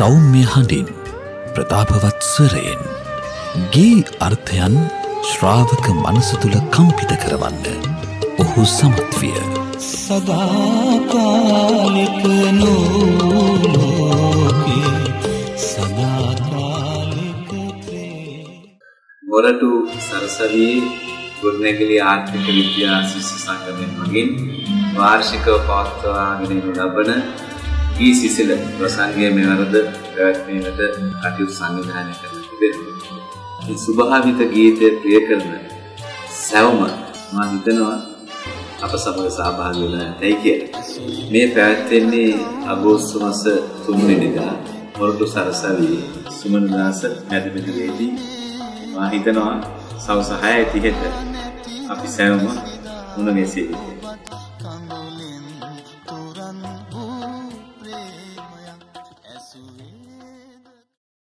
සෞම්‍ය හඬින් ප්‍රතාපවත් ස්වරයෙන් ගේ අර්ථයන් ශ්‍රාවක මනස තුළ කම්පිත කරවන්න ඔහු සමත් විය. සදාකාලික නූලෝකේ සදාකාලික මොරටු සරසවියේ ගුරුනැගිලි ආර්ථික විද්‍යා ශිෂ්‍ය සංගමයෙන් මගින් වාර්ෂිකව පවත්වාගෙන ලබන ගී සිසිල ප්‍රසංගයේ මෙවරද පැවැත්වීමට කටයුතු සංවිධානය කරන තිබෙනවා. මේ සුභාවිත ගීතය ප්‍රිය කරන සැවම මා හිතනවා අප සමග සහභාගී වෙලා නැතයි කියලා. මේ පැවැත්වෙන්නේ අගෝස්තු මාස 3 වෙනිදා මොරටු සරසවියේ සුමනදාස මැදිරියේදී මා හිතනවා සවස් 6:30ට අපි සෑම මුණ ගැසෙයි.